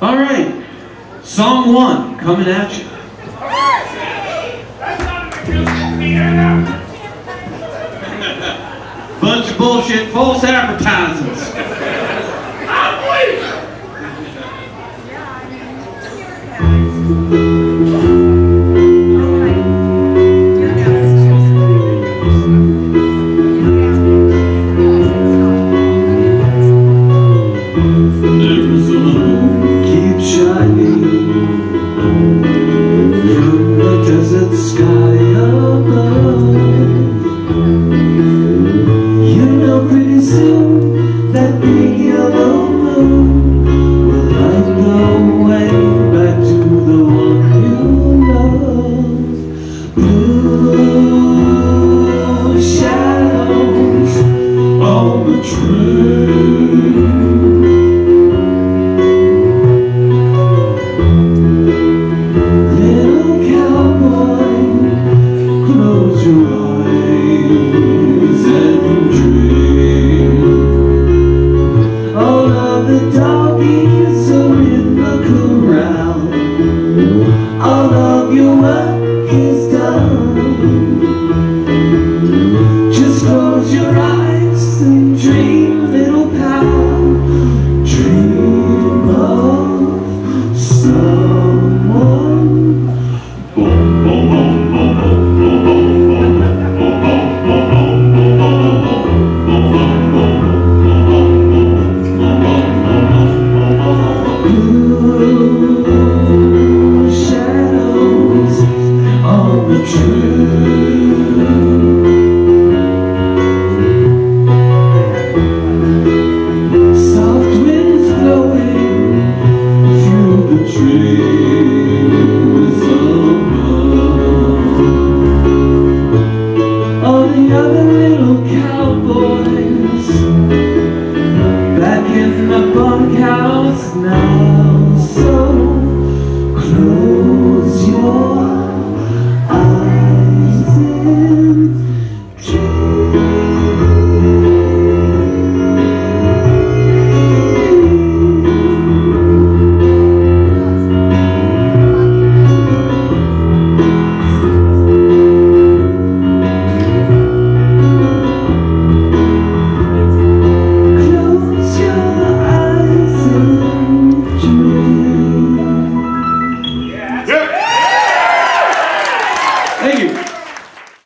All right. Song one, coming at you. Bunch of bullshit, false advertisements. I'm weak. is gone